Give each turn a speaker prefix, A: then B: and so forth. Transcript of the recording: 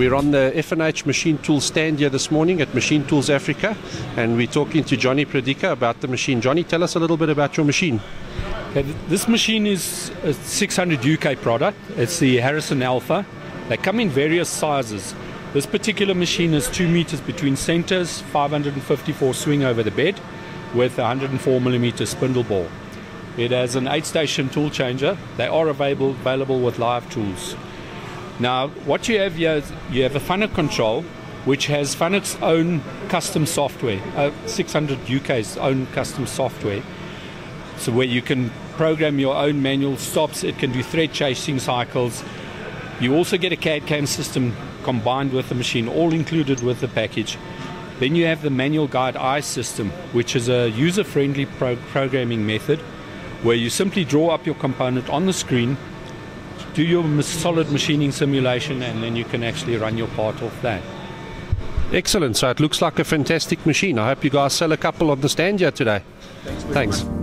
A: We're on the F&H Machine Tools stand here this morning at Machine Tools Africa, and we're talking to Johnny Pradika about the machine. Johnny, tell us a little bit about your machine.
B: Okay, this machine is a 600 UK product. It's the Harrison Alpha. They come in various sizes. This particular machine is 2 meters between centers, 554 swing over the bed with 104 millimeter spindle ball. It has an 8 station tool changer. They are available, available with live tools. Now, what you have here is you have a Fanuc control, which has Fanuc's own custom software, uh, 600 UK's own custom software. So where you can program your own manual stops, it can do thread chasing cycles. You also get a CAD CAM system combined with the machine, all included with the package. Then you have the Manual Guide i system, which is a user friendly pro- programming method where you simply draw up your component on the screen do your solid machining simulation, and then you can actually run your part off that.
A: Excellent. So it looks like a fantastic machine. I hope you guys sell a couple on the stand here today. Thanks. Thanks.